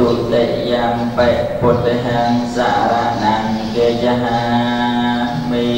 ตุเตยังเปปุตหังสารานังเกจหามี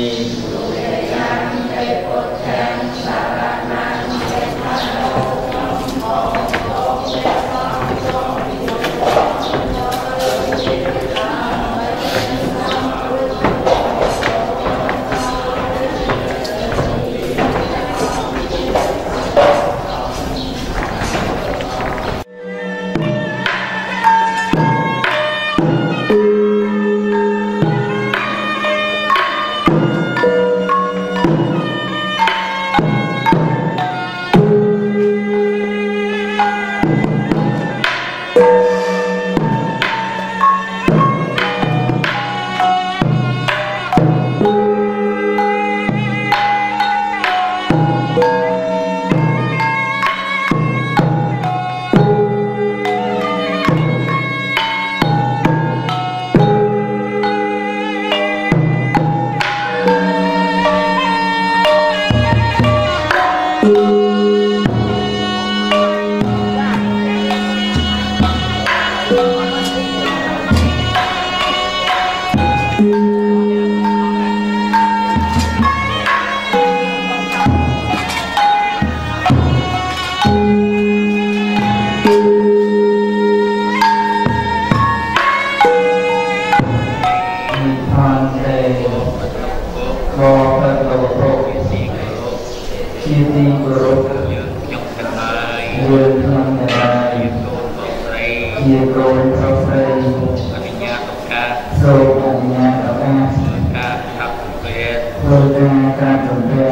นาการตุเบีย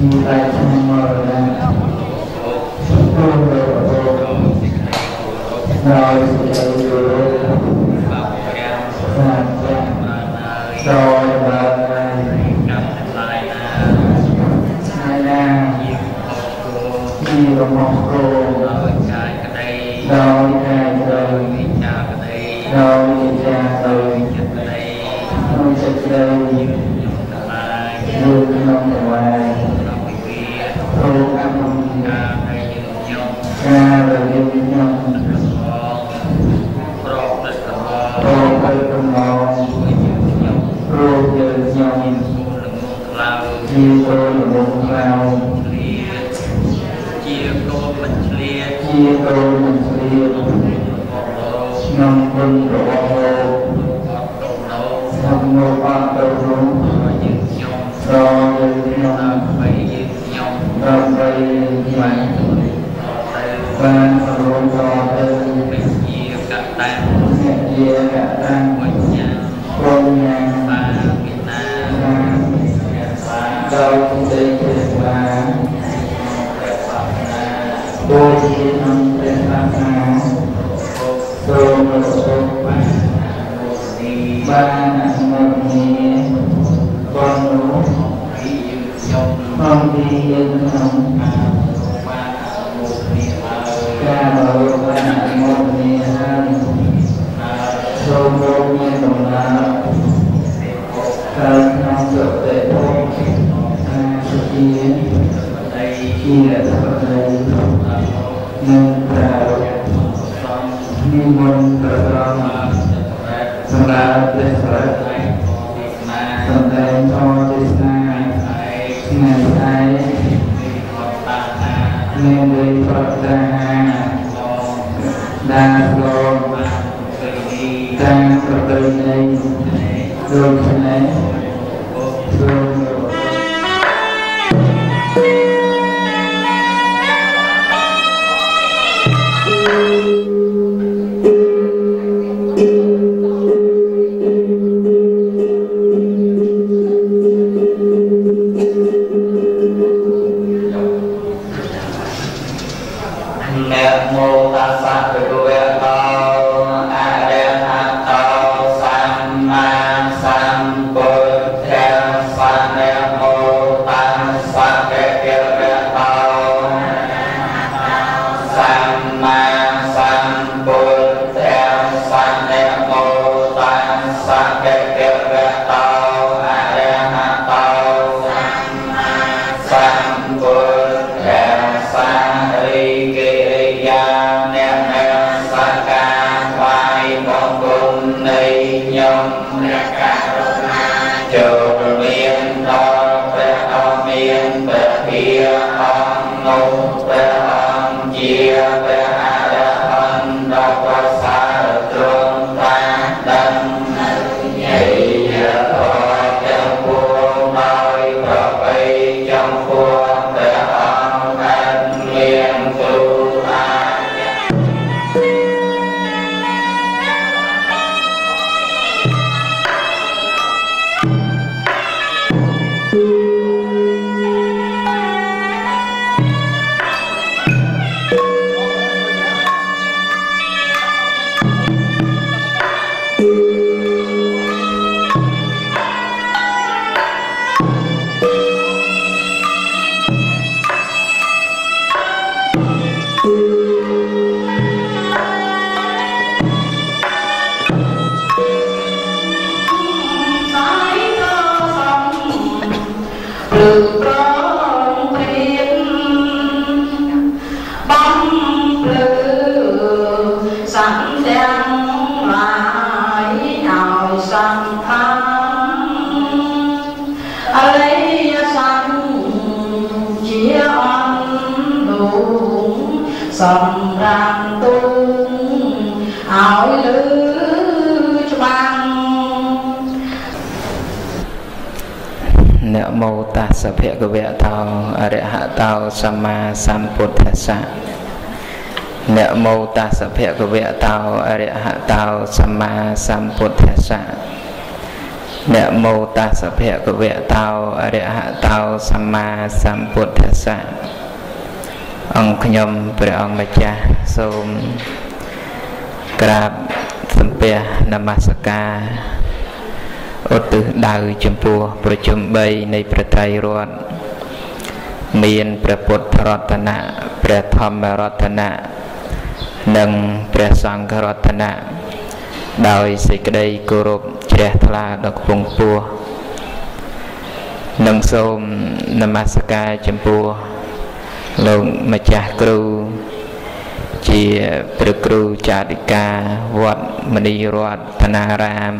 มีใจชมมรณะสุขโลกโลกเราสุ ប្រដីនិងប្រារព្ធនិមន្តប្រត្រង់សម្រាប់ព្រះសរិទ្ធសំដែងធម៌ទេសនាថ្ងៃស្អែកមានលិប្រតាដាស្លោតាមប្រដីនៃដូចនេះ មោតាសភគវៈតោអរហតោសម្មាសម្ពុទ្ធស្សៈនមោតាសភគវៈតោអរហតោសម្មាសម្ពុទ្ធស្សៈអង្គខ្ញុំព្រះអង្គម្ចាស់សូមក្រាបសំពះនមស្ការឧទ្ទិសដៅចំពោះប្រជុំ3នៃប្រត្រៃរតន៍មានព្រះពុទ្ធរតនៈព្រះធម្មរតនៈ និងព្រះសង្ឃរតនៈដោយសេចក្តីគោរពជ្រះថ្លាដល់ខ្ពង់ខ្ពស់និងសូមនមស្ការចំពោះលោកម្ចាស់គ្រូជាព្រះគ្រូចាតិកាវត្តមនីរតនារាម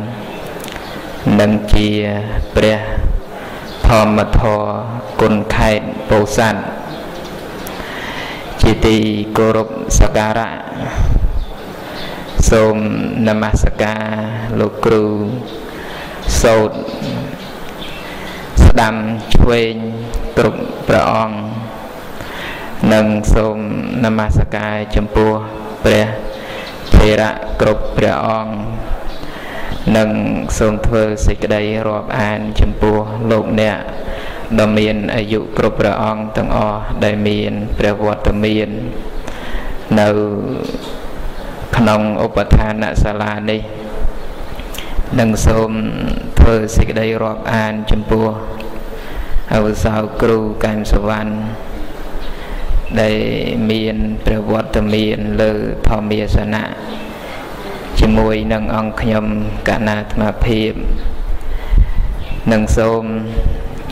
និងជាព្រះធម្មធរគុណខេត្តពោធិ៍សាត់ជាទីគោរពសក្ការៈ សូមនមស្ការលោកគ្រូសូត្រស្ដាំឆ្វេងគ្រប់ព្រះអង្គនិងសូមនមស្ការចំពោះព្រះថេរៈគ្រប់ព្រះអង្គនិងសូមធ្វើសេចក្តីរាប់អានចំពោះលោកអ្នកដ៏មានអាយុគ្រប់ព្រះអង្គទាំងអស់ដែលមានព្រះវត្តមាននៅ ក្នុងឧបឋានសាលានេះនិងសូមធ្វើសេចក្តីរាប់អានចំពោះអវសោគ្រូកែមសវណ្ណដែលមានព្រះវត្តមានលើធម្មាសនៈជាមួយនឹងអង្គខ្ញុំកណាអាត្មាភាពនិងសូម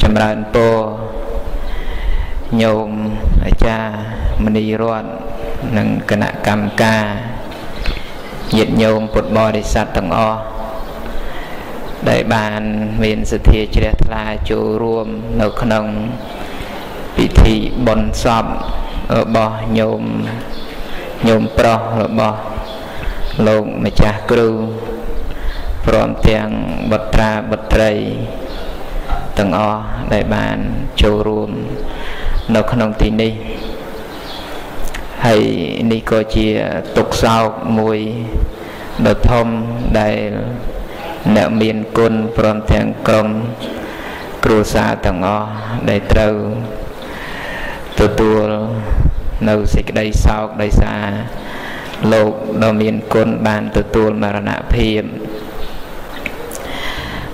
ចម្រើនពរញោមអាចារ្យមនីរតន៍និងគណៈកម្មការ ញាតិញោមពុទ្ធបរិស័ទទាំងអស់ដែលបានមានសទ្ធាជ្រះថ្លាចូលរួមនៅក្នុងពិធីបុណ្យសពរបស់ញោមញោមប្រុសរបស់លោកម្ចាស់គ្រូព្រមទាំងបុត្រាបុត្រីទាំងអស់ដែលបានចូលរួមនៅក្នុងទីនេះ ហើយនេះក៏ជាទុកសោកមួយដ៏ធំដែលអ្នកមានគុណព្រមទាំងក្រុមគ្រួសារទាំងអស់ដែលត្រូវទទួលនៅសេចក្តីសោកដោយសារលោកដ៏មានគុណបានទទួលមរណភាព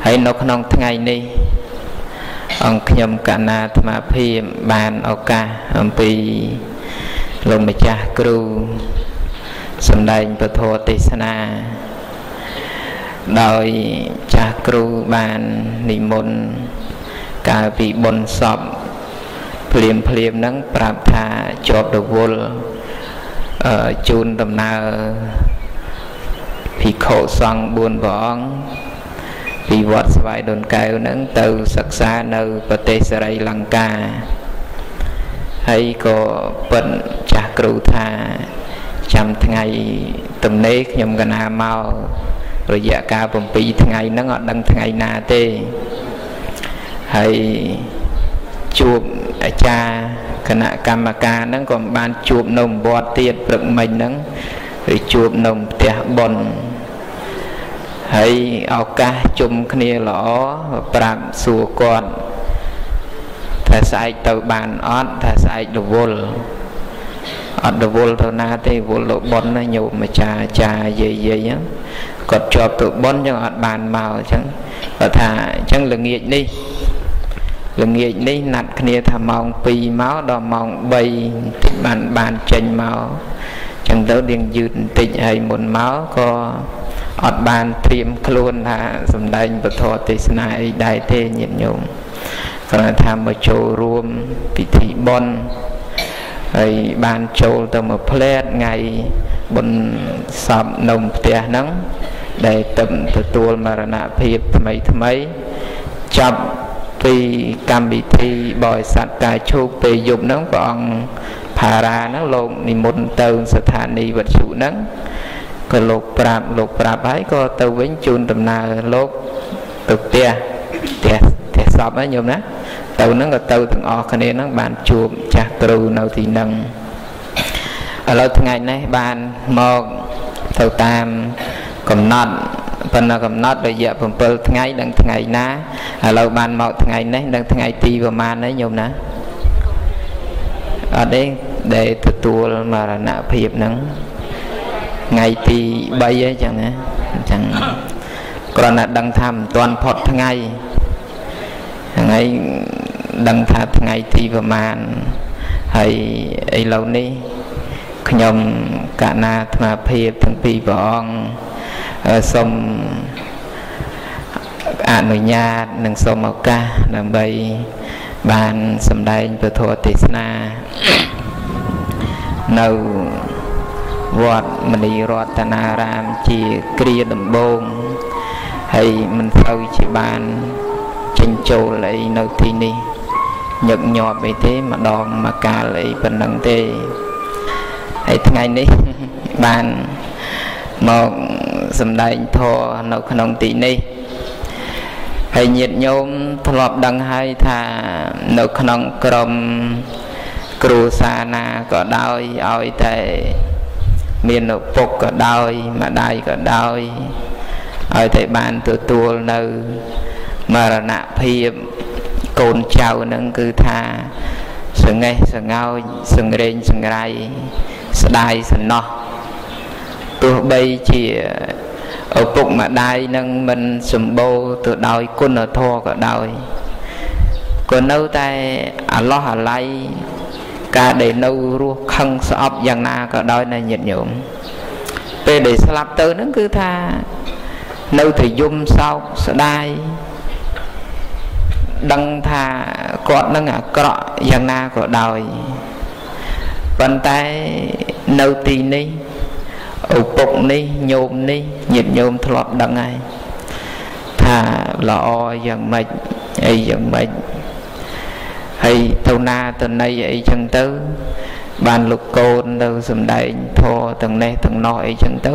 ហើយនៅក្នុងថ្ងៃនេះអង្គខ្ញុំកណាអាត្មាភាពបានឱកាសអំពី លោកម្ចាស់គ្រូសម្ដែងពធទេសនាដោយចាស់គ្រូបាននិមន្តកាលពីបុណ្យសពភ្លាមភ្លាមហ្នឹងប្រាប់ថាជាប់រវល់អឺជូនដំណើរភិក្ខុសង្ឃ4ព្រះអង្គពីវត្តស្វាយដូនកែវហ្នឹងទៅសិក្សានៅប្រទេសសេរីលង្កា ហើយក៏ពិតចាស់គ្រូថាចាំថ្ងៃទំនេរខ្ញុំកណាមករយៈកាល7ថ្ងៃហ្នឹងអត់ដឹងថ្ងៃណាទេហើយជួបអាចារ្យគណៈកម្មការហ្នឹងក៏មិនបានជួបនៅវត្តទៀតព្រឹកមិញហ្នឹងឬជួបនៅផ្ទះប៉ុនហើយឱកាសជុំគ្នាល្អប្រាប់សួរគាត់ ថាស្អែកទៅបានអត់ថាស្អែករវល់អត់រវល់ទៅណាទេវល់ទៅប៉ុនណាញោមអាចារ្យអាចារ្យយាយយាយគាត់ជាប់ទៅប៉ុនចឹងអត់បានមកអញ្ចឹងគាត់ថាអញ្ចឹងល្ងាចនេះល្ងាចនេះណាត់គ្នាថាម៉ោង2មកដល់ម៉ោង3បានបានចេញមកចឹងទៅរៀងយឺតបន្តិចហើយមុនមកក៏អត់បានត្រៀមខ្លួនថាសំដែងពធទេសនាអីដែរទេញាតិញោម គ្រាន់ថាមកចូលរួមពិធីបុណ្យហើយបានចូលទៅមួយផ្លែតថ្ងៃបុណ្យសពនៅផ្ទះហ្នឹងដែលទៅទទួលមរណភាពថ្មីថ្មីចាប់ពីកម្មវិធីបរិស័ទកាឈូកពេលយប់ហ្នឹងព្រះអង្គផារាហ្នឹងលោកនិមន្តទៅស្ថានីយ៍វត្ថុហ្នឹងក៏លោកប្រាប់លោកប្រាប់ហើយក៏ទៅវិញជូនដំណើរលោកទៅផ្ទះផ្ទះផ្ទះសពហ្នឹងញោមណា ទៅហ្នឹងក៏ទៅទាំងអស់គ្នាហ្នឹងបានជួបចាស់គ្រូនៅទីហ្នឹងឥឡូវថ្ងៃនេះបានមកទៅតាមកំណត់ប៉ុន្តែកំណត់រយៈ7ថ្ងៃដល់ថ្ងៃណាឥឡូវបានមកថ្ងៃនេះដល់ថ្ងៃទីប្រហែលនេះញោមណាអត់ទេដែលទទួលមរណភាពហ្នឹងថ្ងៃទី3អីចឹងណាអញ្ចឹងគ្រាន់តែដឹងថាមិនទាន់ផុតថ្ងៃថ្ងៃ ដឹងថាថ្ងៃទីប្រហែលហើយឥឡូវនេះខ្ញុំកណាអាត្មាភាពទាំងពីរព្រះអង្គសូមអនុញ្ញាតនិងសូមឱកាសដើម្បីបានសម្ដែងពធទេសនានៅវត្តមនីរតនារាមជាគ្រាដំបងហើយមិនទៅជាបានចេញចូលអីនៅទីនេះ ញឹកញាប់អីទេម្ដងមកកាលអីប៉ុណ្ណឹងទេហើយថ្ងៃនេះបានមកសំដែងធម៌នៅក្នុងទីនេះហើយញាតិញោមធ្លាប់ដឹងហើយថានៅក្នុងក្រុមគ្រួសារណាក៏ដោយឲ្យតែមានឪពុកក៏ដោយម្ដាយក៏ដោយឲ្យតែបានទទួលនៅមរណភាព កូនចៅនឹងគឺថាសង្ហេះសង្ហោចសង្រេងសង្រៃស្ដាយសំណោះទោះបីជាឪពុកម្ដាយនឹងមិនសម្បូរទៅដោយគុណធម៌ក៏ដោយក៏នៅតែអាឡោះអាល័យការដែលនៅរស់ខឹងស្អប់យ៉ាងណាក៏ដោយណាញាតិញោមពេលដែលស្លាប់ទៅហ្នឹងគឺថានៅតែយំសោកស្ដាយ ដឹងថាគាត់នឹងអាក្រក់យ៉ាងណាក៏ដោយប៉ុន្តែនៅទីនេះឪពុកនេះញោមនេះញាតិញោមធ្លាប់ដឹងហើយថាល្អយ៉ាងម៉េចអីយ៉ាងម៉េចហើយទៅណាទៅណីអីចឹងទៅ បានលោកកូនទៅសំដែងធរទាំងនេះទាំងនោះអីចឹងទៅ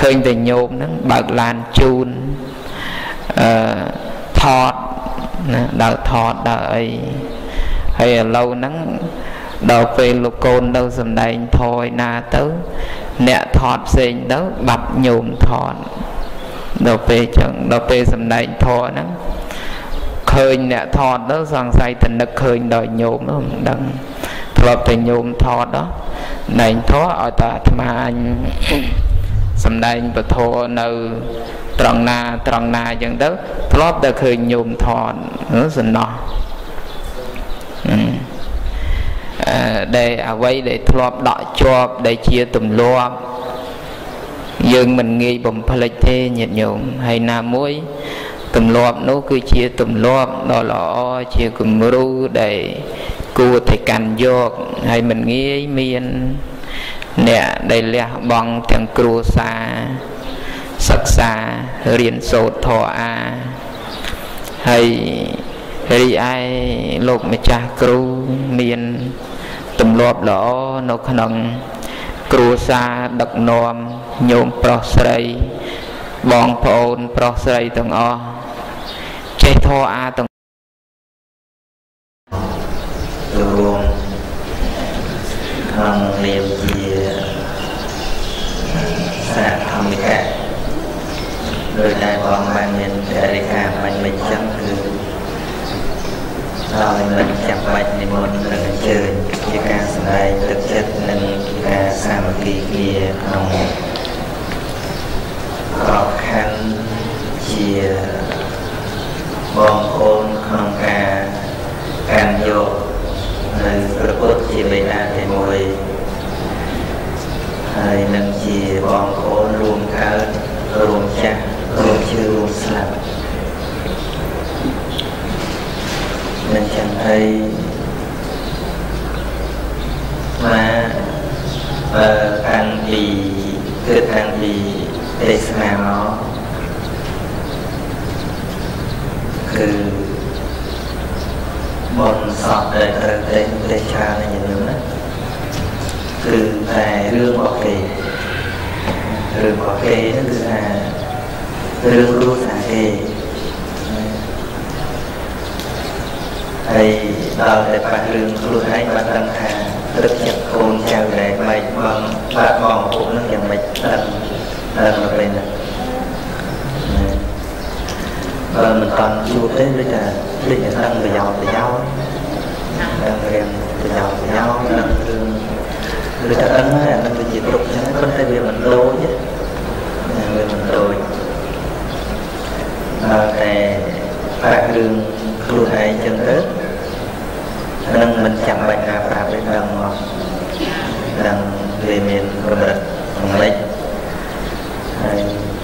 ឃើញតែញោមហ្នឹងបើកឡានជូនអឺថត ណាដើរថតដើរអីហើយឥឡូវហ្នឹងដល់ពេលលោកកូនទៅសំដែងថយណាទៅ អ្នកថតផ្សេងទៅបាត់ញោមថតដល់ពេលចឹងដល់ពេលសំដែងធរហ្នឹងឃើញអ្នកថតទៅសង្ស័យទៅនឹកឃើញដល់ញោមហ្នឹងមិនដឹងធ្លាប់តែញោមថតដល់ណែងធរឲ្យតែអាត្មាអញ សំដែងពធនៅត្រង់ណាត្រង់ណាអញ្ចឹងទៅធ្លាប់តែឃើញញោមថតសំណោះអឺដែលអ្វីដែលធ្លាប់ដកជាប់ដែលជាទម្លាប់យើងមិនងាយបំភ្លេចទេញាតិញោមហើយណាមួយទម្លាប់នោះគឺជាទម្លាប់ដ៏ល្អជាគំរូដែលគួរតែកាន់យកហើយមិនងាយមាន អ្នកដែលលះបង់ទាំងគ្រួសារសិក្សារៀនសូត្រធម៌អាហើយរីឯលោកម្ចាស់គ្រូមានទម្លាប់ល្អនៅក្នុងគ្រួសារដឹកនាំញោមប្រុសស្រីបងប្អូនប្រុសស្រីទាំងអស់ចេះធរអាទាំងរួមក្នុងនាមជាសាធម្មនិកៈដោយតែបងបានមានកិរិកាបាញ់មិនចឹងគឺ ដោយមិនចាំបាច់និមន្តនិងអញ្ជើញជាការសម្ដែងទឹកចិត្តនិងការសាមគ្គីគ្នាក្នុងក្របខ័ណ្ឌជាបងប្អូនក្នុងការកាន់យកនៅព្រះពុទ្ធជាបេតាទីមួយហើយនឹងជាបងប្អូនរួមកើតរួមចាស់រួមជឿរួមស្លាប់ នឹងចឹងហើយមកបើតាំងពីគឺតាំងពីទេសនាមកគឺបនសពដែលត្រូវតែទេច្រើនណាស់ញញឹមណាគឺតែរឿងរបស់គេរឿងរបស់គេហ្នឹងគឺថារឿងគ្រួសារគេ ហើយដល់តែប៉ះរឿងខ្លួនឯងបានដឹងថាទឹកចិត្តកូនចៅដែលមិនបងបាត់បងពុកនឹងយ៉ាងម៉េចដឹងដឹងទៅពេលហ្នឹងបើមិនតាន់ជួបទេដូចថាដូចតែដឹងប្រយោជន៍ប្រយោជន៍ដឹងរៀនប្រយោជន៍ប្រយោជន៍ដឹងរឿងដូចតែដឹងហើយអានឹងវាជាទុកចឹងប៉ុន្តែវាមិនដូចទេវាមិនដូចដល់តែប្រាក់រឿងខ្លួនឯងចឹងទៅ នឹងមិនចាំបាច់ណាប្រាប់ទេដឹងមកដឹងវាមានកម្រិតកម្រិតហើយ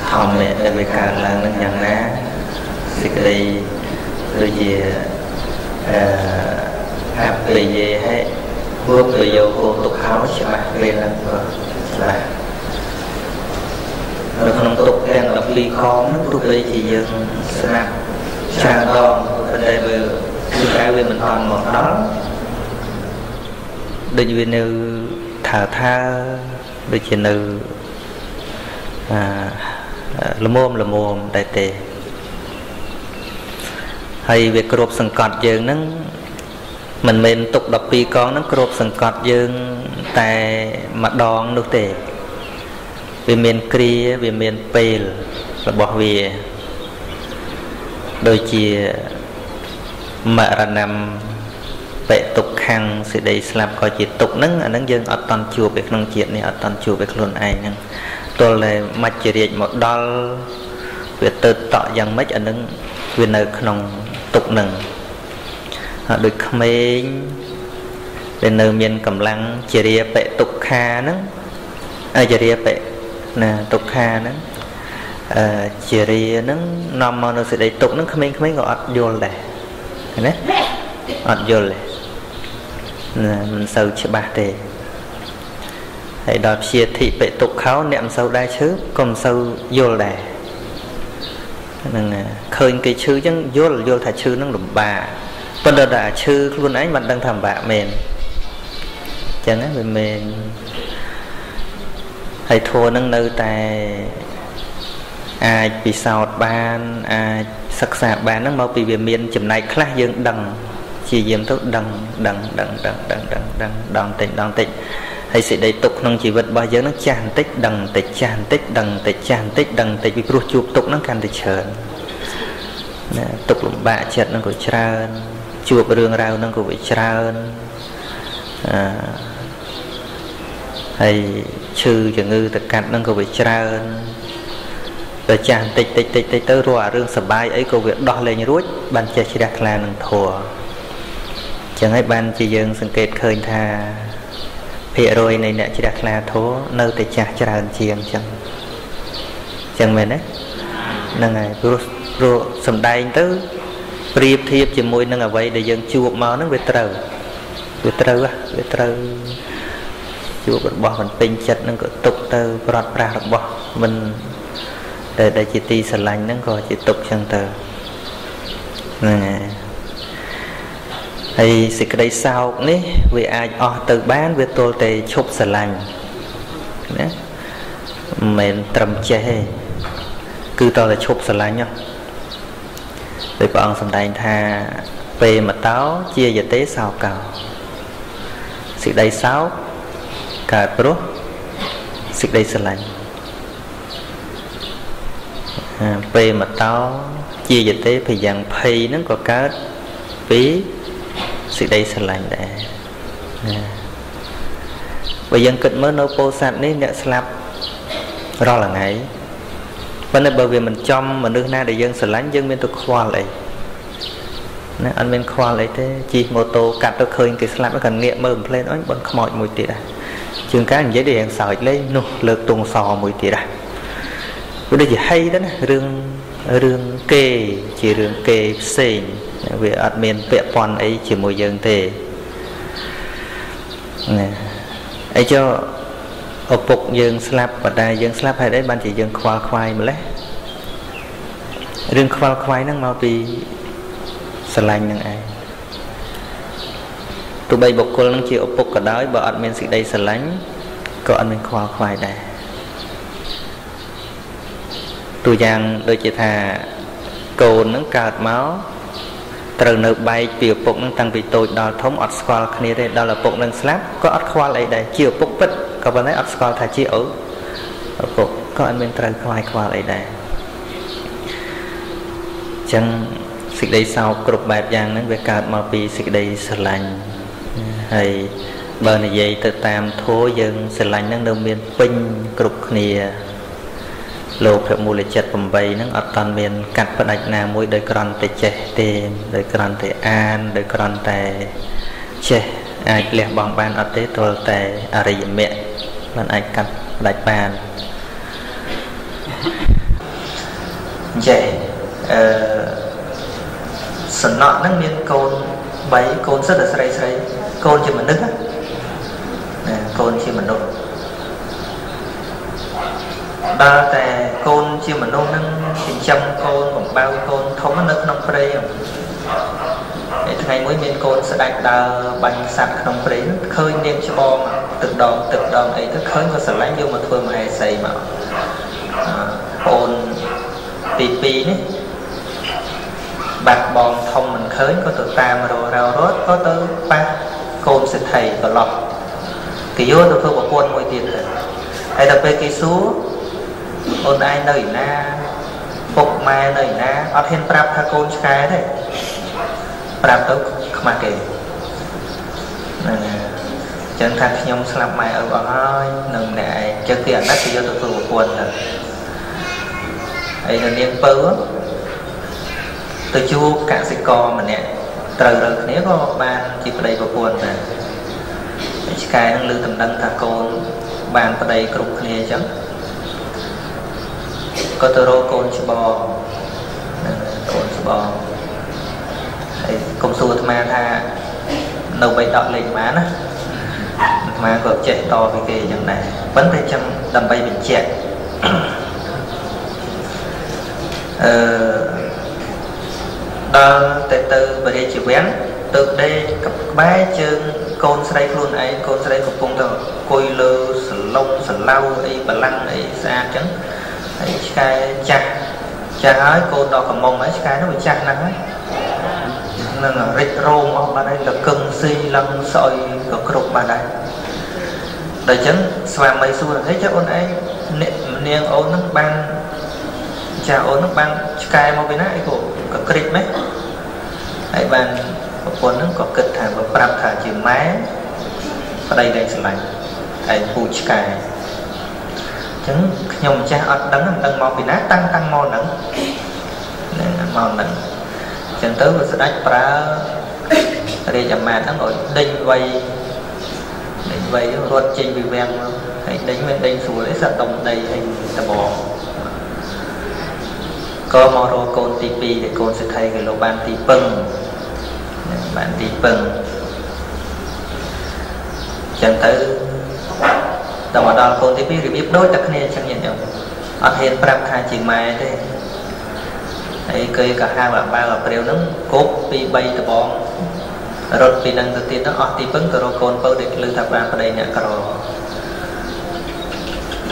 ធម្មៈដែលវាកើតឡើងនឹងយ៉ាងណាសេចក្តីដូចជាអឺអបិយេហេពុទ្ធប្រយោគទុក្ខោច្បាស់ពេលហ្នឹងក៏ច្បាស់នៅក្នុងទុកទាំង12ខហ្នឹងទោះបីជាយើងស្ដាប់ច្រើនដងប៉ុន្តែ វាគឺតែវាមិនអន់មកដល់ដូចវានៅថាថាដូចជានៅអាល្មមល្មមតែទេហើយវាគ្រប់សង្កត់យើងហ្នឹងមិនមែនទុក12កងហ្នឹងគ្រប់សង្កត់យើងតែម្ដងនោះទេវាមានគ្រាវាមានពេលរបស់វាដូចជា មរណំបិទុក្ខំសេចក្តីស្លាប់ក៏ជាទុកហ្នឹងអាហ្នឹងយើងអត់តន់ជួបឯក្នុងជាតិនេះអត់តន់ជួបឯខ្លួនឯងហ្នឹងទល់តែមច្ចរាជមកដល់វាទៅតក់យ៉ាងម៉េចអាហ្នឹងវានៅក្នុងទុកហ្នឹងហើយដូចក្មេងវានៅមានកម្លាំងជារាបិទុក្ខាហ្នឹងអជារាបិណាទុក្ខាហ្នឹងអឺជារាហ្នឹងនាំមកនៅសេចក្តីទុកហ្នឹងក្មេងៗក៏អត់យល់ដែរ ណាអត់យល់ទេណាមិនសូវច្បាស់ទេហើយដល់ព្យាធិបិទុក្ខោអ្នកមិនសូវដែរឈឺក៏មិនសូវយល់ដែរហ្នឹងឃើញគេឈឺចឹងយល់យល់ថាឈឺហ្នឹងលំបាកប៉ុន្តែតែឈឺខ្លួនឯងមិនដឹងថាលំបាកមែនចឹងណាវាមែនហើយធัวហ្នឹងនៅតែអាចពិសោធន៍បានអាច សិក្សាបានហ្នឹងមកពីវាមានចំណែកខ្លះយើងដឹងជាយាមទៅដឹងដឹងដឹងដឹងដឹងដឹងដឹងដងតិចដងតិចហើយសេចក្តីទុកក្នុងជីវិតរបស់យើងហ្នឹងចាស់បន្តិចដឹងបន្តិចចាស់បន្តិចដឹងបន្តិចចាស់បន្តិចដឹងបន្តិចពីព្រោះជួបទុកហ្នឹងកាន់តែច្រើនណាទុកលំបាកចិត្តហ្នឹងក៏ច្រើនជួបរឿងរ៉ាវហ្នឹងក៏វាច្រើនអឺហើយឈឺជំងឺទៅកាត់ហ្នឹងក៏វាច្រើន ទៅចាស់តិចតិចតិចតិចទៅរកអារឿងសបាយអីក៏វាដោះលែងរួចបានចេះជ្រះថ្លានឹងធัวចឹងហើយបានជាយើងសង្កេតឃើញថាភាគរយនៃអ្នកជ្រះថ្លាធัวនៅតែចាស់ច្រើនជាងចឹងចឹងមែនទេហ្នឹងហើយព្រោះព្រោះសំដែងទៅប្រៀបធៀបជាមួយនឹងអ្វីដែលយើងជួបមកហ្នឹងវាត្រូវវាត្រូវវាត្រូវជួបរបស់មិនពេញចិត្តហ្នឹងក៏ទុកទៅ ប្រត់ប្រាស់របស់មិន ដែលដែលជាទីស្រឡាញ់ហ្នឹងក៏ជាទុកចឹងទៅហ្នឹងហើយហើយសេចក្តីសោកនេះ វាអាចអស់ទៅបាន វាទល់តែឈប់ស្រឡាញ់ណាមិនមែនត្រឹមចេះទេគឺតតែឈប់ស្រឡាញ់ហ្នឹងដោយព្រះអង្គសម្ដែងថាពេលមកតោជាយទេសោកោសេចក្តីសោកកើតព្រោះសេចក្តីស្រឡាញ់ ពេលមកតោជាយទេភយ៉ាងភ័យហ្នឹងក៏កើតពីសេចក្តីស្រឡាញ់ដែរណាបើយើងគិតមើលនៅពោធិ៍សាត់នេះអ្នកស្លាប់រាល់ថ្ងៃប៉ុន្តែបើវាមិនចំមនុស្សណាដែលយើងស្រឡាញ់យើងមានទៅខ្វល់អីណាអត់មានខ្វល់អីទេជិះម៉ូតូកាត់ទៅឃើញគេស្លាប់ក៏ងាកមើលបំភ្លែនអញបនខ្មោចមួយទៀតដែរជាងការនិយាយទៅរៀងសើចលេងនោះលើកទងសមួយទៀតដែរ វាដូចជាហីទៅណារឿងរឿងគេជារឿងគេផ្សេងវាអត់មានពាក់ព័ន្ធអីជាមួយយើងទេណាអីចុះឪពុកយើងស្លាប់បដាយើងស្លាប់ហេតុអីបានជាយើងខ្វល់ខ្វាយម្លេះរឿងខ្វល់ខ្វាយហ្នឹងមកពីស្រឡាញ់នឹងឯងទោះបីបុគ្គលនឹងជាឪពុកក៏ដោយបើអត់មានសេចក្តីស្រឡាញ់ក៏អត់មានខ្វល់ខ្វាយដែរ តួយ៉ាងដូចជាថាកូននឹងកើតមកត្រូវនៅបែកពីឪពុកនឹងតាំងពីតូចដល់ធំអត់ស្គាល់គ្នាទេដល់ឪពុកនឹងស្លាប់ក៏អត់ខ្វល់អីដែរជាឪពុកពិតក៏ប៉ុន្តែអត់ស្គាល់ថាជាឪឪពុកក៏អត់មានត្រូវខ្វាយខ្វល់អីដែរអញ្ចឹងសេចក្តីសោកគ្រប់បែបយ៉ាងហ្នឹងវាកើតមកពីសេចក្តីស្រឡាញ់ហើយបើនិយាយទៅតាមធម៌យើងស្រឡាញ់ហ្នឹងនៅមានពេញគ្រប់គ្នា លោកភមូលចិត្ត8ហ្នឹងអត់តាន់មានកាត់ផ្ដាច់ណាមួយដោយក្រន់តែចេះទេដោយក្រន់តែអានដោយក្រន់តែចេះអាចលះបង់បានអត់ទេទល់តែអរិយមគ្គมันអាចកាត់ផ្ដាច់បានចេះអឺសំណក់ហ្នឹងមានកូន3កូនសិតតែស្រីស្រីកូនជាមនុស្សណាកូនជាមនុស្សដល់តែកូន ជាមនុស្សហ្នឹងចិញ្ចឹមកូនបំបៅកូនធំនៅក្នុងព្រៃហើយថ្ងៃមួយមានកូនស្ដាច់ដើរបាញ់សត្វក្នុងព្រៃឃើញនាងច្បងទឹកដងទឹកដងអីទៅឃើញក៏ស្រឡាញ់យកមកធ្វើមហេសីមកអូនទី2នេះបាត់បងធំមិនឃើញក៏ទៅតាមររោរត់ក៏ទៅប៉ះកូនសិទ្ធិត្រឡប់គេយកទៅធ្វើប្រពន្ធមួយទៀតទៅហើយដល់ពេលគេសួរ អូនឯងនៅឯណាពុកម៉ែនៅឯណាអត់ហ៊ានប្រាប់ថាកូនឆ្កែទេប្រាប់ទៅខ្មាស់គេហ្នឹងចឹងថាខ្ញុំស្លាប់ម៉ែឪអស់ហើយនឹងម្នាក់ឯងចឹងគេអាណិតគេយកទៅធ្វើប្រពន្ធទៅហើយនៅនាងពៅទៅជួបកសិករម្នាក់ត្រូវរើគ្នាក៏បានជាប្តីប្រពន្ធដែរឆ្កែនឹងលើតំណឹងថាកូនបានប្តីគ្រប់គ្នាអញ្ចឹង ក៏ទៅរកកូនច្បងកូនច្បងហើយកុំសួរអាត្មាថានៅបីដកលេខប៉ុន្មានណាអាត្មាក៏ចេះតពីគេអញ្ចឹងដែរប៉ុន្តែចាំដើម្បីបញ្ជាក់អឺដល់ទៅទៅបរិយាវាំងទៅដេកក្បែរជើងកូនស្រីខ្លួនឯងកូនស្រីកំពុងតែអង្គុយលើសឡុកសឡៅអីបលាំងអីស្អាតអញ្ចឹង ហើយឆ្កែចាស់ចាស់ហើយកូនដល់កំមុំហើយឆ្កែនោះវាចាស់ណាស់ហើយនឹងរិចរោមអស់បាត់ហើយលកឹងស៊ីឡើងស្អុយក៏គ្រប់បាត់ហើយដល់អញ្ចឹងស្វាមីសួរហេចុះអូនឯងនាងអូននឹងបានចាអូននឹងបានឆ្កែមកពីណាអីក៏ក៏ក្រិចម៉េចហើយបានប្រពន្ធនឹងក៏គិតថាបើប្រាប់ថាជាម៉ែប្តីលែងស្រឡាញ់ឯងពូឆ្កែចឹង ខ្ញុំម្ចាស់អត់ដឹងមិនដឹងមកពីណាតាំងតាំងមកហ្នឹងហ្នឹងមកហ្នឹងចឹងទៅវាស្ដេចប្រើរាជអាមាត្យហ្នឹងឲ្យដេញវៃដេញវៃរត់ចេញពីវាំងមកហើយដេញមិនដេញស្រួលទេសត្វដុំដីហើយដបងក៏មករកកូនទី2ដែលកូនសិទ្ធិគេលោកបានទីពឹងបានទីពឹងចឹងទៅ ដល់មកដល់កូនទី2របៀបដូចតែគ្នាអញ្ចឹងញាតិញោមអត់ហ៊ានប្រាប់ថាជាម៉ែទេហើយគេក៏ហៅអាបាវអាព្រាវហ្នឹងគប់ពី3ដបងរត់ពីនឹងទៅទៀតទៅអស់ទីពឹងទៅរកកូនពៅដែលលឺថាបានប្តីអ្នកក្រ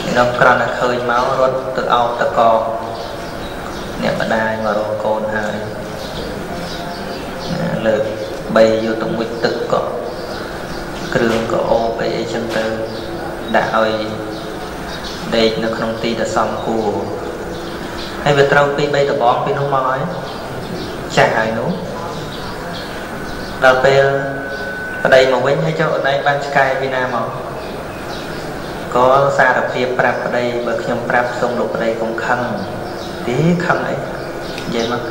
ខ្ញុំក្រណតែឃើញមករត់ទៅអោបតកអ្នកម្ដាយមករកកូនហើយលើកបីយកទៅមុជទឹកក៏គ្រឿងក៏អូបអីអីចឹងទៅ ដាក់ឲ្យដេកនៅក្នុងទីដែលសមគួរហើយវាត្រូវពី3ដបងពីនោះមកហើយចាស់ហើយនោះដល់ពេលប្តីមកវិញហើយចុះអូនឯងបានឆ្កែពីណាមកក៏សារភាពប្រាប់ប្តីបើខ្ញុំប្រាប់សូមលោកប្តីកុំខឹងទេខឹងអីនិយាយមក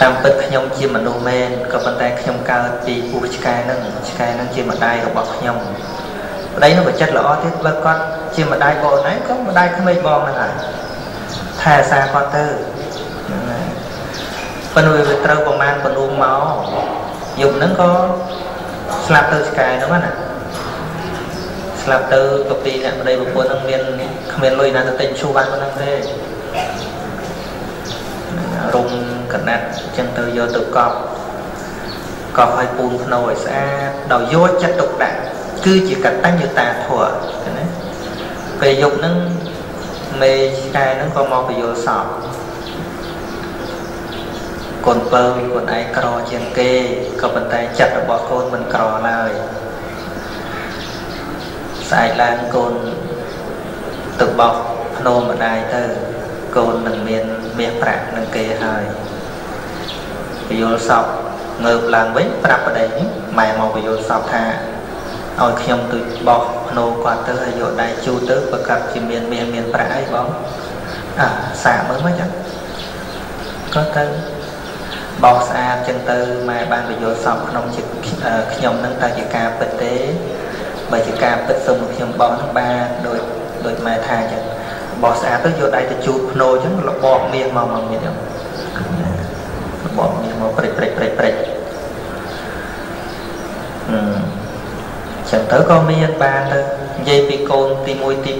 តាមពិតខ្ញុំជាមនុស្សមែនក៏ប៉ុន្តែខ្ញុំកើតពីពោះឆ្កែហ្នឹងឆ្កែហ្នឹងជាម្ដាយរបស់ខ្ញុំ ប្តីនោះក៏ចិត្តល្អទៀតបើគាត់ជាម្ដាយបងឯងក៏ម្ដាយក្មេកបងហ្នឹងហើយថែសារគាត់ទៅហ្នឹងហើយប៉ុន្តែវាត្រូវប្រមាណបនួងមកយប់ហ្នឹងក៏ស្លាប់ទៅឆ្កែហ្នឹងណាស្លាប់ទៅទៅពីអ្នកប្តីប្រពន្ធហ្នឹងមានគ្មានលុយណាទៅទិញឈូបានប៉ុណ្ណឹងទេរុំកណាត់អញ្ចឹងទៅយកទៅកប់កប់ឲ្យពូនភ្នោឲ្យស្អាតដោយយកចិត្តទុកដាក់ គឺជាកតញ្ញូតាធម៌ណាពេលយប់ហ្នឹងមេឆ្កែហ្នឹងក៏មកបញ្យល់សពកូនពៅខ្លួនឯងក្រជាងគេក៏ប៉ុន្តែចិត្តរបស់កូនមិនក្រឡើយស្អែកឡើងកូនទៅបោះភ្នោម្ដាយទៅកូននឹងមានមាសប្រាក់នឹងគេហើយពយល់សពងើបឡើងវិញប្រាប់ប្តីម៉ែមកពយល់សពថា ឲ្យខ្ញុំទៅបោះភ្នោគាត់ទៅហើយយកដៃជូតទៅប្រកាសជាមានមាសមានប្រាក់អីបងអាសាកមើលមកចឹងក៏ទៅបោះស្អាតចឹងទៅម៉ែបានពយល់សពក្នុងជាខ្ញុំនឹងតើជាការពិតទេបើជាការពិតសូមខ្ញុំបោះនឹងបានដូចដូចម៉ែថាចឹងបោះស្អាតទៅយកដៃទៅជូតភ្នោអញ្ចឹងរបបមាសមកមកមានអញ្ចឹងរបបមាសមកព្រិចព្រិចព្រិចព្រិចអឺ ចឹងទៅក៏មានបានទៅនិយាយពីកូនទី1ទី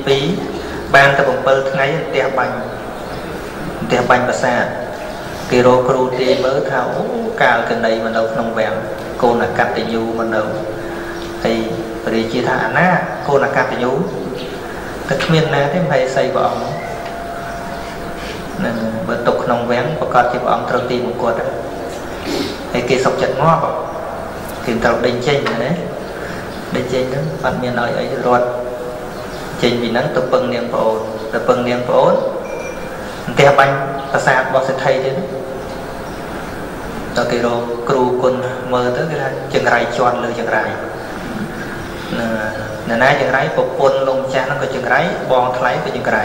2បានទៅ7ថ្ងៃផ្ទះបាញ់ផ្ទះបាញ់ប្រាសាទគេរកគ្រូទាយមើលថាអូកាលកណីមកនៅក្នុងវាំងកូនអកតញ្ញូមកនៅហើយព្រះរាជាថាអាណាកូនអកតញ្ញូតែគ្មានណាទេមហេសីព្រះអង្គនឹងបើຕົកក្នុងវាំងប្រកាសជាព្រះអង្គត្រូវទីមង្គតហើយគេសុកចិត្តងាប់គេត្រូវដេញចេញណា ដេញចេញហ្នឹងអត់មានឲ្យអីរត់ចេញពីហ្នឹងទៅពឹងនាងប្អូនទៅពឹងនាងប្អូនផ្ទះបាញ់ប្រាសាទរបស់សិទ្ធិទៀតដល់គេរកគ្រូគុណមើលទៅគេថាចង្រៃជន់លើចង្រៃណាណាចង្រៃប្រពន្ធលោកចាស់ហ្នឹងក៏ចង្រៃបងថ្លៃក៏ចង្រៃ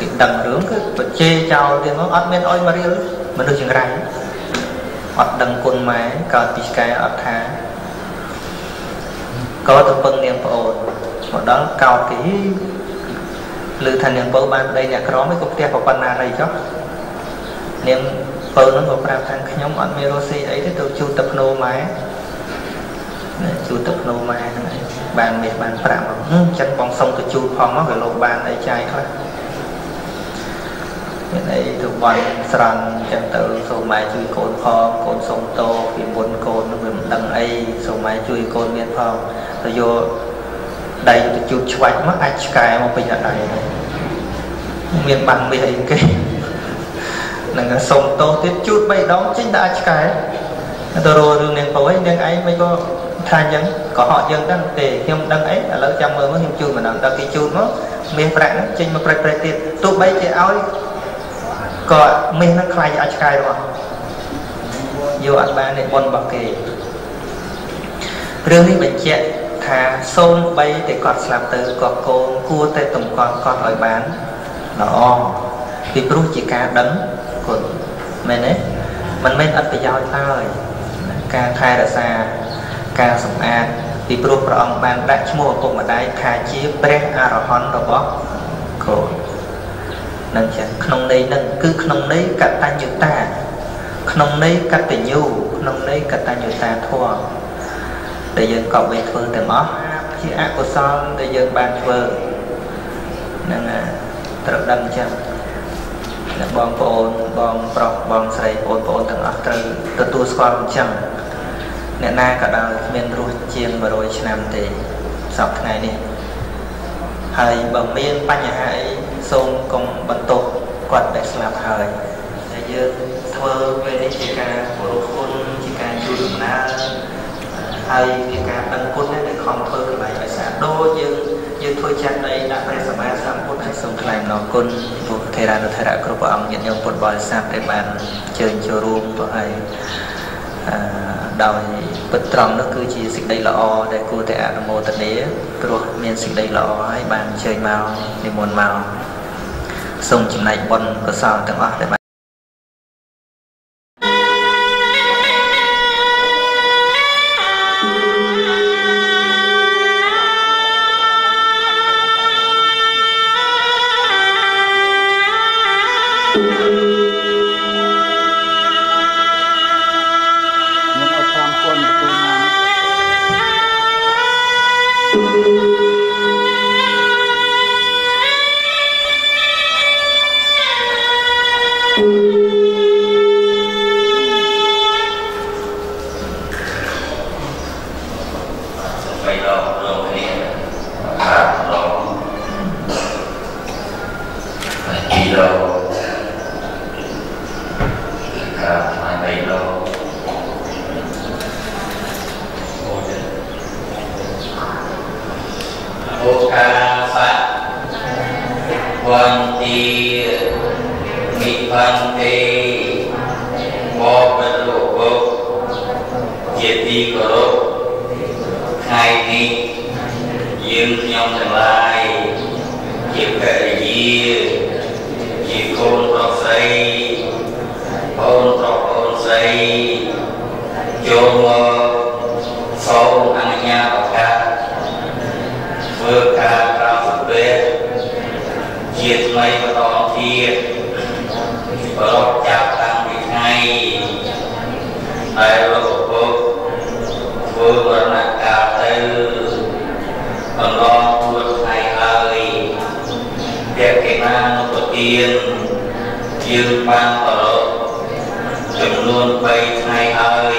គេដឹងរឿងគឺបច្ចេចោលទៀតមកអត់មានអុយមករៀលមនុស្សចង្រៃអត់ដឹងគុណម៉ែកើតពីឆ្កែអត់ថា ក៏ទៅពឹងនាងប្អូនមកដល់កោតគេឮថានាងពៅបានប្តីអ្នកក្រមិនក៏ផ្ទះប្រប៉ុណ្ណាណីចុះនាងពៅនឹងក៏ប្រាប់ថាខ្ញុំអត់មានរស់ស៊ីអីទេទៅជូតទឹកភ្នោម៉ែជូតទឹកភ្នោម៉ែហ្នឹងឯងបានមាសបានប្រាក់មកអញ្ចឹងបងសុំទៅជូតផងមកវាលោកបានអីចាយខ្លះ មានអីទៅបានស្រន់អញ្ចឹងទៅសូមម៉ែជួយកូនផងកូនសុំតោពីមុនកូននឹងវាមិនដឹងអីសូមម៉ែជួយកូនមានផងទៅយកដៃទៅជូតឆ្វាច់មកអាចឆ្កែមកពេញអត់ដៃមានបាំងមាសអីគេនឹងសុំតោទៀតជូត3ដងចេញទៅអាចឆ្កែទៅររឿងនាងពៅឯងនាងឯងមិនក៏ថាអញ្ចឹងក៏ហត់យើងដឹងទេខ្ញុំដឹងអីឥឡូវចាំមើលមកខ្ញុំជូតម្ដងដល់គេជូតមកមាសប្រាក់ហ្នឹងចេញមកព្រិចព្រិចទៀតទោះបីជាឲ្យ ក៏មាសហ្នឹងខ្លាចឲ្យឆ្កែរបស់យកអត់បាននេះបុណ្យរបស់គេរឿងនេះបញ្ជាក់ថាសូមបីតែគាត់ស្លាប់ទៅក៏កូនគួរតែតម្កល់គាត់ឲ្យបានល្អពីព្រោះជាការដឹងគុណមែនទេមិនមែនអត់ប្រយោជន៍ឡើយការថែរក្សាការសម្អាតពីព្រោះព្រះអង្គបានដាក់ឈ្មោះឪពុកម្ដាយថាជាព្រះអរហន្តរបស់កូន នឹងចឹងក្នុងន័យនឹងគឺក្នុងន័យកតញ្ញូតា ក្នុងន័យកតញ្ញូក្នុងន័យកតញ្ញូតាធម៌ដែលយើងកប់វាធ្វើទាំងអស់ជាអកុសលដែលយើងបានធ្វើនឹងត្រូវដឹងចឹងបងប្អូនបងប្រុសបងស្រីបងប្អូនទាំងអស់ត្រូវទទួលស្គាល់អញ្ចឹងអ្នកណាក៏ដោយគ្មានរស់ជាង100ឆ្នាំទេសពថ្ងៃនេះហើយបើមានបញ្ហាអី សូមកុំបន្ទោសគាត់ដែលស្លាប់ហើយតែយើងធ្វើពេលនេះជាការគោរពគុណជាការជួយដំណើរហើយជាការដឹងគុណដែលខំធ្វើកន្លែងឲ្យស្អាតដូចយើងយើងធ្វើចាត់ដីដាក់ព្រះសម្មាសម្ពុទ្ធឲ្យសូមថ្លែងអំណរគុណពុទ្ធថេរានុថេរៈគ្រប់ព្រះអង្គញាតិញោមពុទ្ធបរិស័ទដែលបានអញ្ជើញចូលរួមទៅឲ្យអឺដោយពិតត្រង់នោះគឺជាសេចក្តីល្អដែលគួរតែអនុមោទនាព្រោះមានសេចក្តីល្អហើយបានអញ្ជើញមកនិមន្តមក សូមចំណែកបុណ្យកុសលទាំងអស់ដែល លោកាថ្លៃ3លោអូកាបៈវន្តិនិវន្តិមកបលោកជាទីគោរពថ្ងៃនេះយើងខ្ញុំទាំងឡាយជាកិរិយាីអូនប្រុសអូនស្រីចូលមកសូមអនុញ្ញាតឱកាសធ្វើការប្រាស្រ័យពេទ្យជាថ្មីបន្តទៀតប្រកចាប់តាំងពីថ្ងៃដែលលោកពុកធ្វើមរណកាលទៅអន្លងពួតថ្ងៃហើយតែគេបានទៅទៀន យើងបានប្រឡូកចំនួន3ថ្ងៃហើយ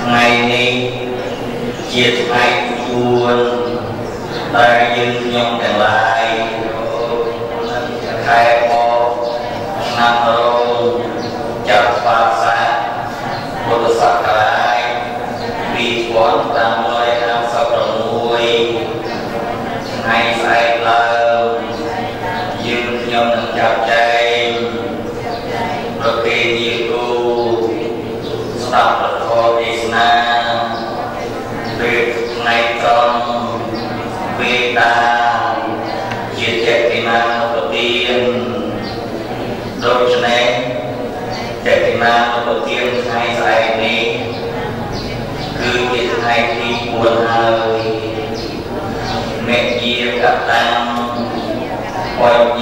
ថ្ងៃនេះជាថ្ងៃ4ដែលយើងខ្ញុំទាំងឡាយខែបោឆ្នាំរោចាប់បាសាពុទ្ធសករាជ2556ថ្ងៃស្អែកឡើយ ក្រុមវេតាជាចេតិមាឧបទានដូច្នេះចេតិមាឧបទានថ្ងៃស្អែកនេះគឺជាថ្ងៃទី4ហើយមេជាកតាបញ្ញា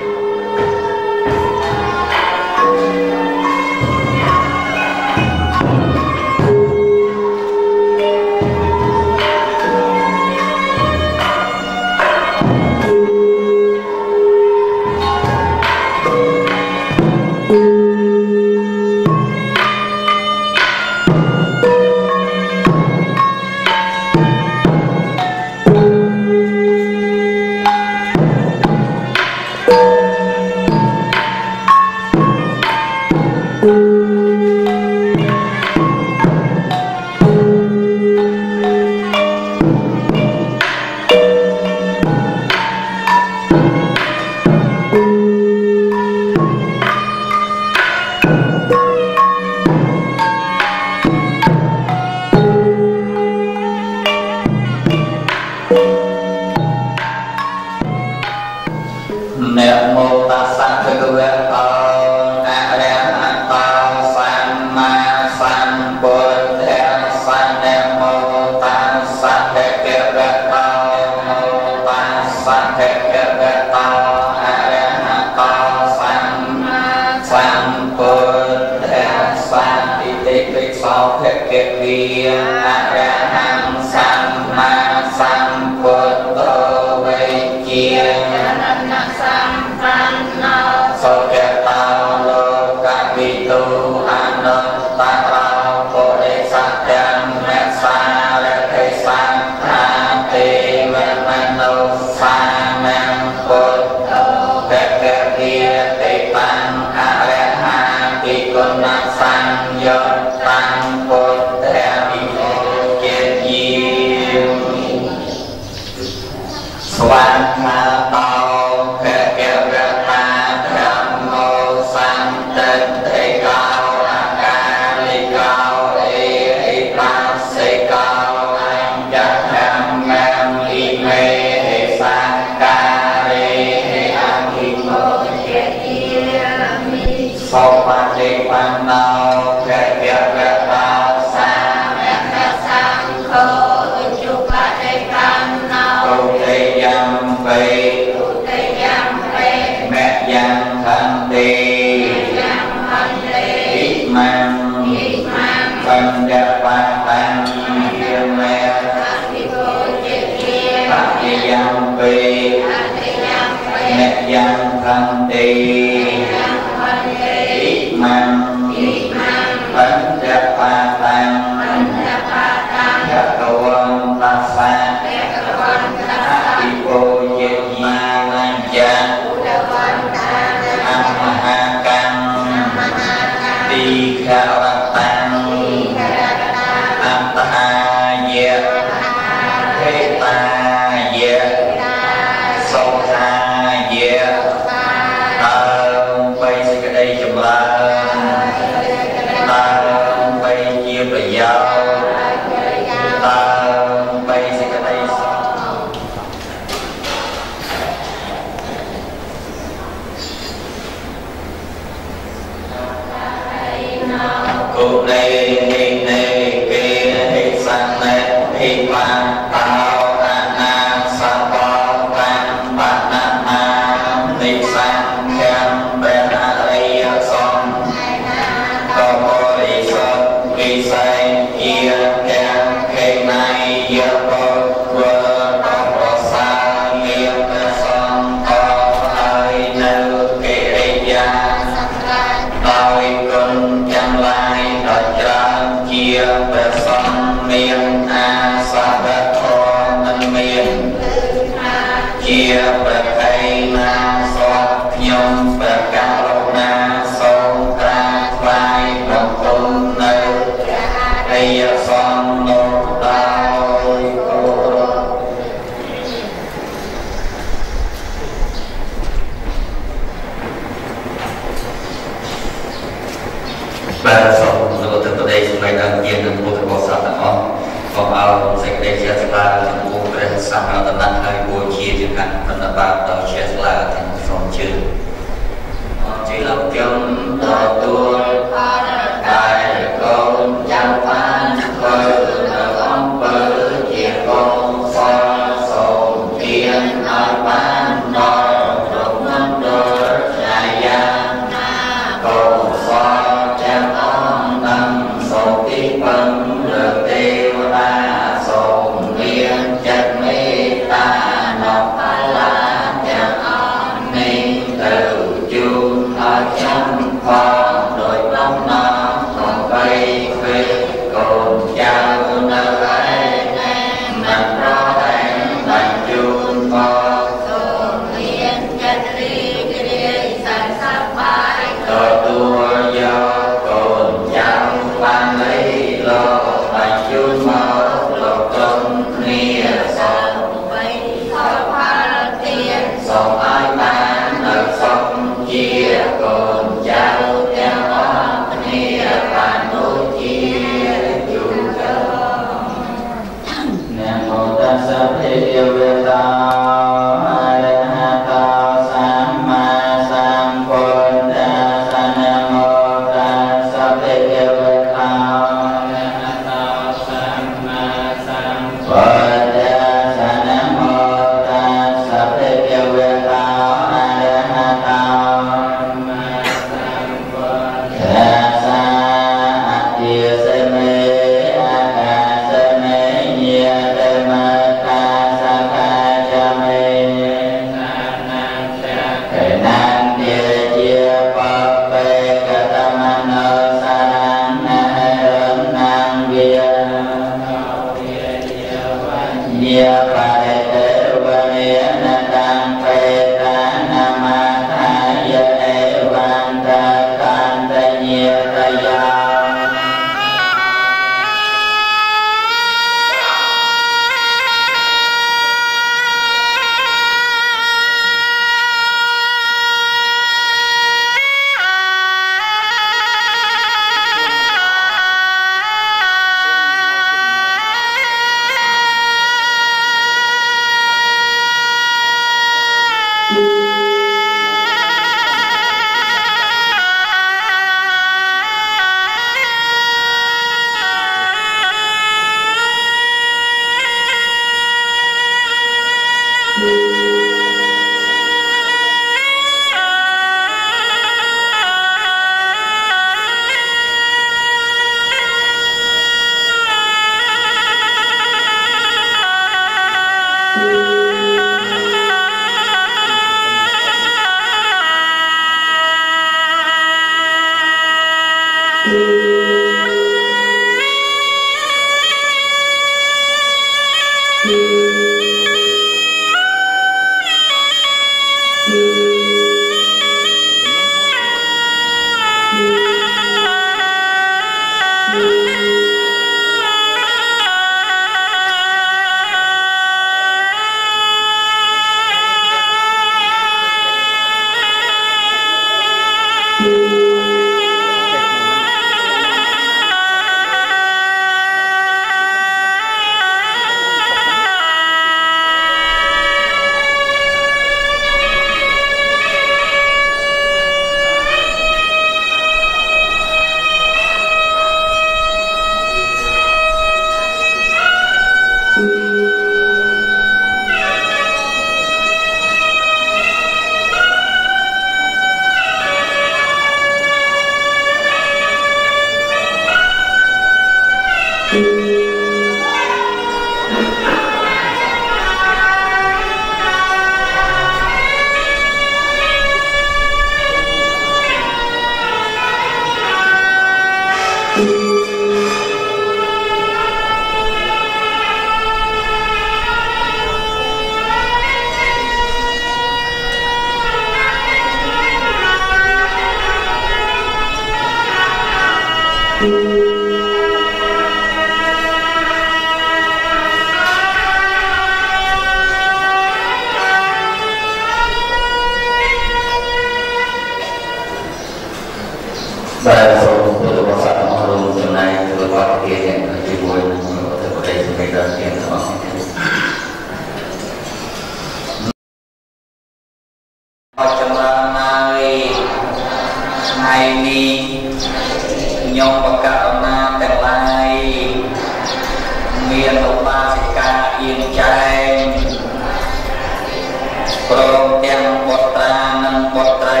ព្រមទាំងបុត្រានិងបុត្រី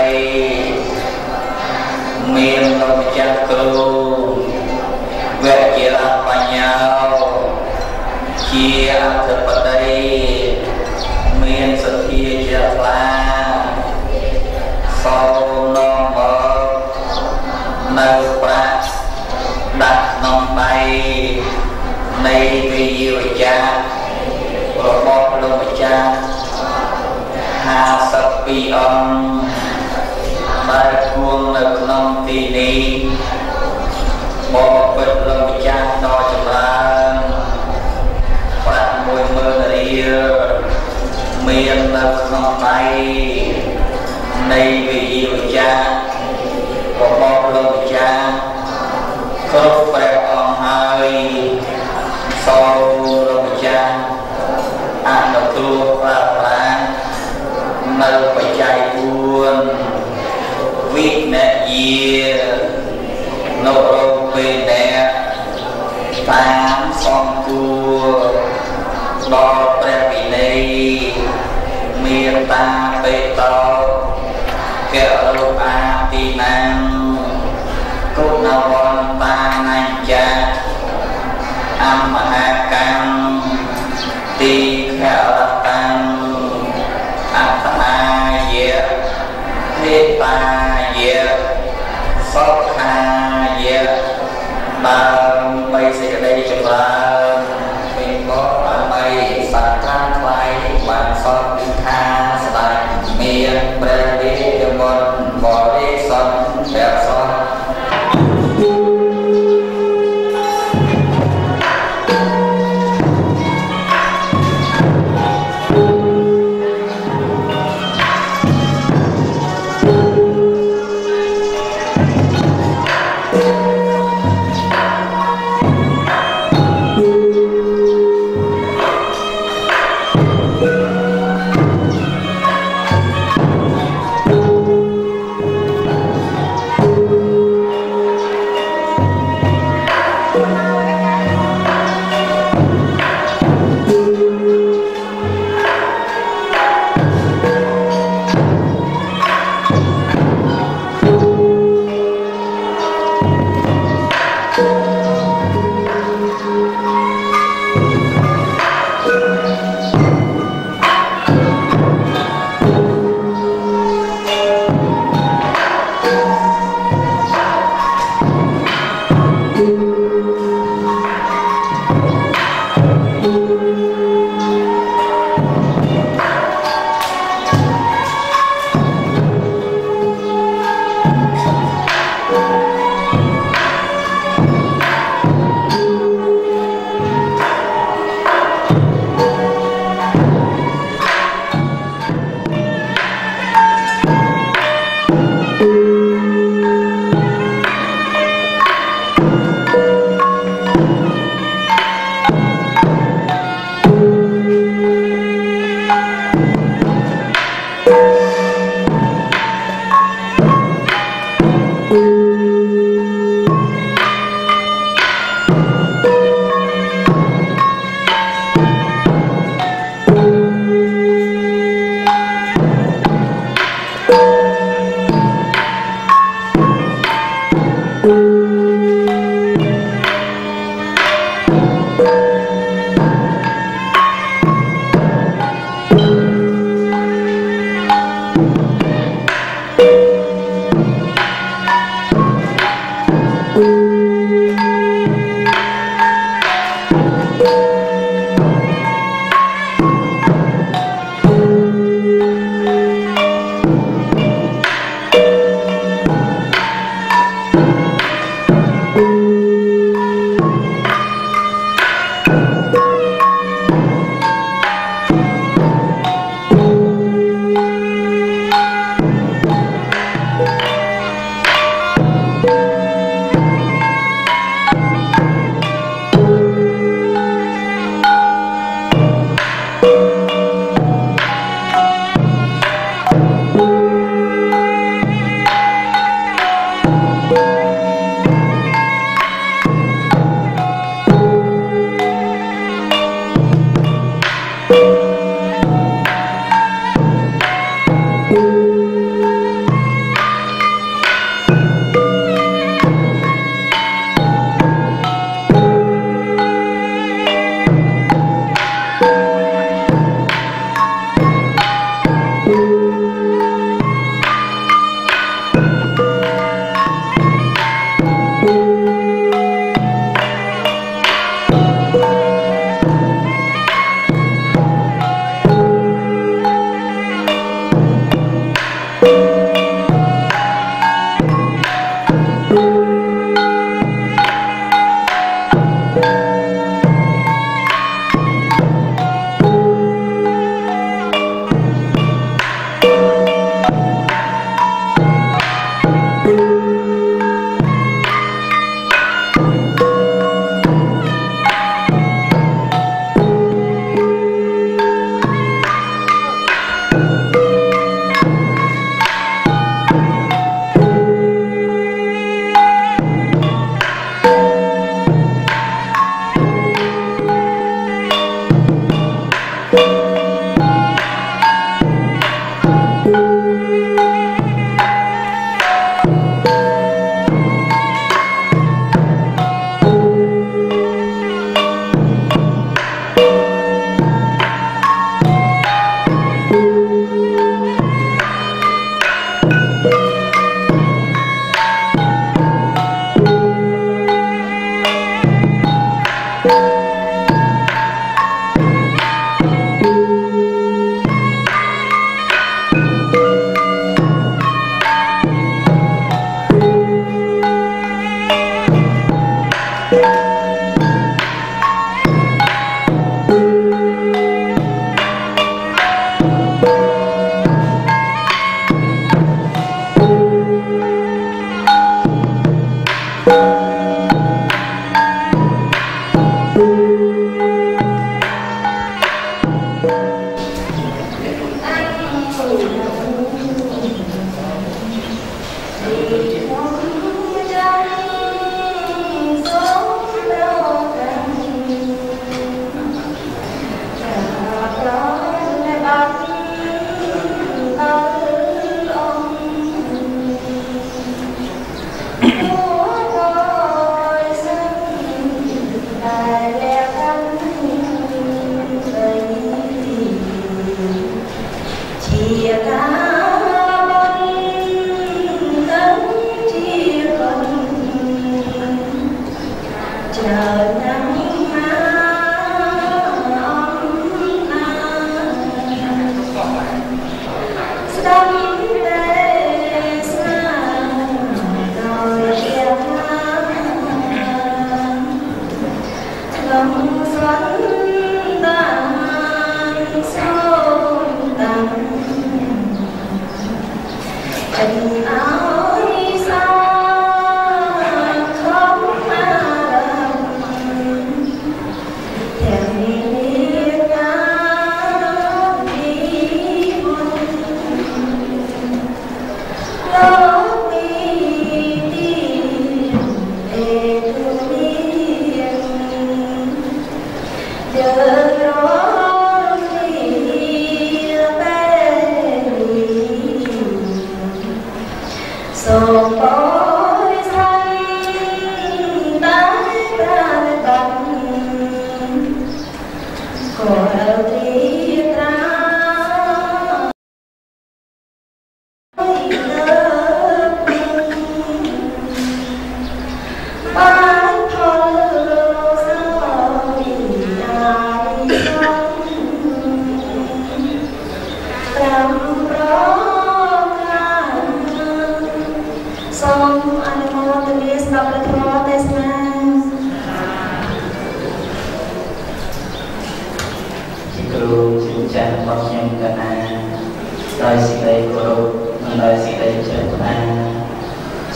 មានលោកម្ចាស់គ្រូវជារបញ្ញាជាអធិបតីមានសទ្ធាជ្រះថ្លាសូមនាំមកនៅប្រាក់ដាក់ក្នុងដៃនៃវិយាវិចាររបស់លោកម្ចាស់ 52អង្គដែលគួងនៅក្នុងទីនេះមកពិតលោកម្ចាស់ដ៏ចម្រើនប្រាក់10000រៀលមាននៅក្នុងដៃនៃវិយាវិចាររបស់លោកម្ចាស់គ្រប់ព្រះអង្គហើយសូមលោកម្ចាស់អនុគ្រោះប្រាថ្នានៅប ច្ច័យ4វិនយានៅរោពេលដែលតាមសំគួរដល់ព្រះវិន័យមានតាបេតោកេរូបាទីណាំគុណវន្តានញ្ចាអមហា ပါ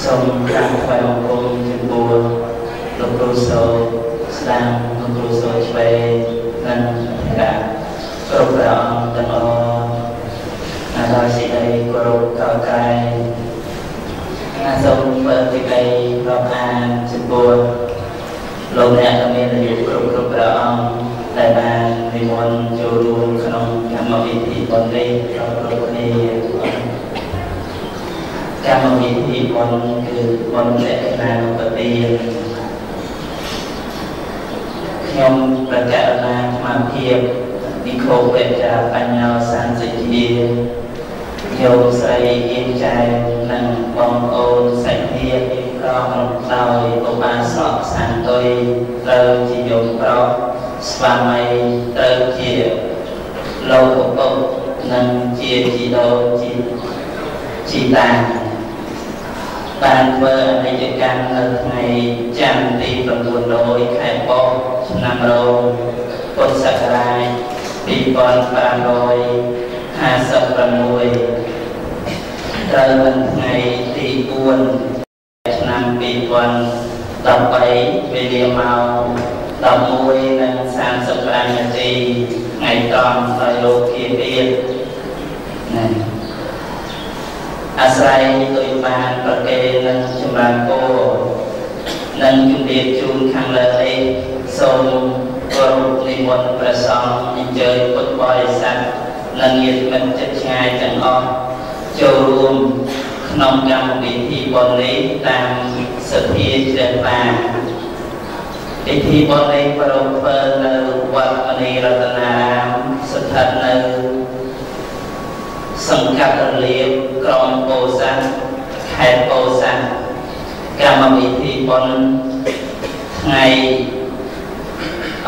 សូមក្រាបថ្វាយបង្គំចំពោះលោកគ្រូសូស្ដាំលោកគ្រូសូឆ្វេងនិងការគ្រប់ព្រះអង្គទាំងអស់ហើយដោយសេចក្តីគោរពកោតក្រែងហើយសូមធ្វើសេចក្តីរាប់អានចំពោះលោកអ្នកដែលមានអាយុគ្រប់គ្រប់ព្រះអង្គដែលបាននិមន្តចូលរួមក្នុងកម្មវិធីបុណ្យនេះគ្រប់គ្រប់គ្នា វិធីបុណ្យគឺបុណ្យលក្ខណៈឧបទានខ្ញុំប្រកាសណាស្មារតីនិខោវេចាបញ្ញាសានសិជាយោស្រីអៀនចែនិងបងប្អូនសាច់ញាតិក្រមដោយឧបាសកសានទុយត្រូវជាយោប្រុសស្វាមីត្រូវជាលោកឪពុកនិងជាជីដូនជាជីតា បានធ្វើអនិច្ចកម្មនៅថ្ងៃច័ន្ទទី900ខែបោកឆ្នាំរោងពុទ្ធសករាជ2556ត្រូវនឹងថ្ងៃទី4ឆ្នាំ2013វេលាម៉ោង11:35នាទីថ្ងៃត្រង់ដោយលោកគៀទៀតណា អាស្រ័យដោយបានប្រកេននិងចម្រើនពរនិងជំរាបជូនខាងលើនេះសូមគោរពនិមន្តព្រះសង្ឃអញ្ជើញពុទ្ធបរិស័ទនិងញាតិមិត្តជិតឆ្ងាយទាំងអស់ចូលរួមក្នុងកម្មវិធីបុណ្យនេះតាមសទ្ធាជ្រះថ្លាពិធីបុណ្យនេះប្រពធ្វើនៅវត្តមនីរតនារាមស្ថិតនៅសង្កាត់រលៀប ក្រុងពោធិ៍សាត់ខេត្តពោធិ៍សាត់កម្មវិធីបុណ្យថ្ងៃ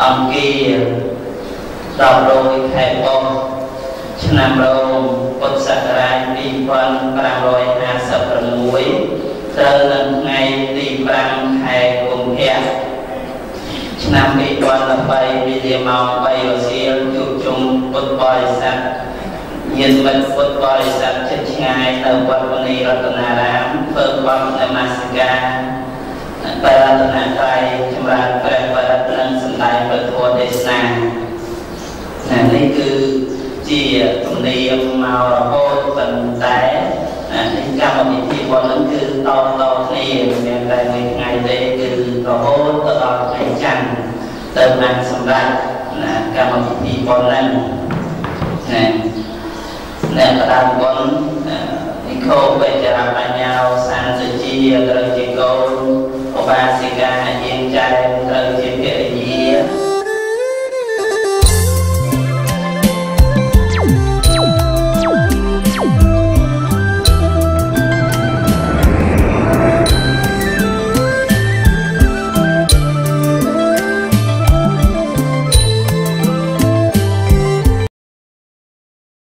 អង្គារ10រោចខែបោះឆ្នាំរោមពុទ្ធសករាជ2556ត្រូវនៅថ្ងៃទី5ខែកុម្ភៈឆ្នាំ2013វេលាម៉ោង3រសៀលជួបជុំពុទ្ធបរិស័ទញាតិមិត្តពុទ្ធបរិស័ទជិត ឆ្ងាយនៅវត្តមនីរតនារាមធ្វើបន់នមស្ការបរតនត្រ័យចម្រើនព្រះបរិត្តនិងសម្ដែងព្រះធម៌ទេសនាណានេះគឺជាទំនៀមមករហូតប៉ុន្តែនេះកម្មវិធីបុណ្យនឹងគឺតតគ្នាមានតែមួយថ្ងៃទេគឺរហូតទៅដល់ថ្ងៃច័ន្ទទៅបានសម្រាប់ណាកម្មវិធីបុណ្យហ្នឹងណា អ្នកផ្ដើមបុណ្យនិខោបេចរបញ្ញោសានសុជាត្រូវជាកូនឧបាសិកាយាងចែត្រូវ